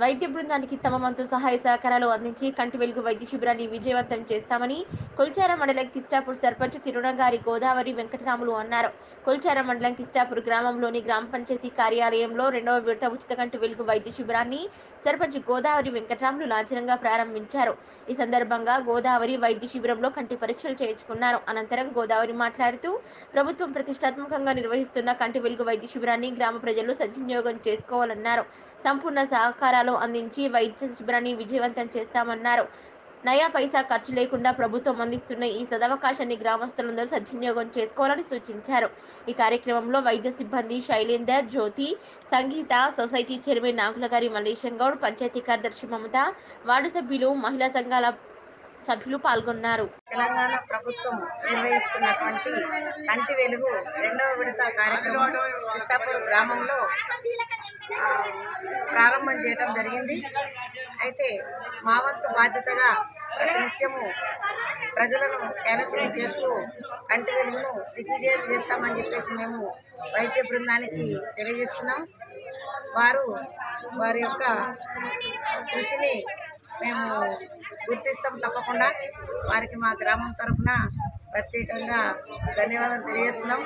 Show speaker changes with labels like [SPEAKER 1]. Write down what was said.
[SPEAKER 1] వైద్య బృందానికి తమ వంతు సహాయ సహకారాలు అందించి కంటి వెలుగు వైద్య శిబిరాన్ని విజయవంతం చేస్తామని కొల్చార మండలం కిస్టాపూర్ సర్పంచ్ తిరుణగారి గోదావరి వెంకటరాములు అన్నారు. కొల్చార మండలం కిస్టాపూర్ గ్రామంలోని గ్రామ పంచాయతీ కార్యాలయంలో రెండవ విడత ఉచిత కంటి వెలుగు వైద్య శిబిరాన్ని సర్పంచ్ గోదావరి వెంకటరాములు లాంఛనంగా ప్రారంభించారు. ఈ సందర్భంగా గోదావరి వైద్య శిబిరంలో కంటి పరీక్షలు చేయించుకున్నారు. అనంతరం గోదావరి మాట్లాడుతూ ప్రభుత్వం ప్రతిష్టాత్మకంగా నిర్వహిస్తున్న కంటి వెలుగు వైద్య శిబిరాన్ని గ్రామ ప్రజలు సద్వినియోగం చేసుకోవాలన్నారు. సంపూర్ణ సహకారాలు అందించి వైద్య శిబిరాన్ని విజయవంతం చేస్తామన్నారు. నయా పైసా ఖర్చు లేకుండా ప్రభుత్వం అందిస్తున్న ఈ సదవకాశాన్ని గ్రామస్తులందరూ సద్వినియోగం చేసుకోవాలని సూచించారు. ఈ కార్యక్రమంలో వైద్య సిబ్బంది శైలేందర్ జ్యోతి సంగీత సొసైటీ చైర్మన్ నాగులగారి మల్లేశం గౌడ్ పంచాయతీ కార్యదర్శి మమత వార్డు సభ్యులు మహిళా సంఘాల సభ్యులు పాల్గొన్నారు.
[SPEAKER 2] తెలంగాణ ప్రభుత్వం నిర్వహిస్తున్నటువంటి కంటి వెలుగు రెండవ విడత కార్యక్రమం కృష్ణాపూర్ గ్రామంలో ప్రారంభం చేయడం జరిగింది. అయితే మా వంతు బాధ్యతగా ప్రతినిత్యము ప్రజలను క్యాన్సర్ చేస్తూ కంటి వెలుగును దిగ్విజయం చేస్తామని చెప్పేసి మేము వైద్య బృందానికి తెలియజేస్తున్నాం. వారు వారి యొక్క కృషిని మేము గుర్తిస్తాం తప్పకుండా. వారికి మా గ్రామం తరఫున ప్రత్యేకంగా ధన్యవాదాలు తెలియజేస్తున్నాం.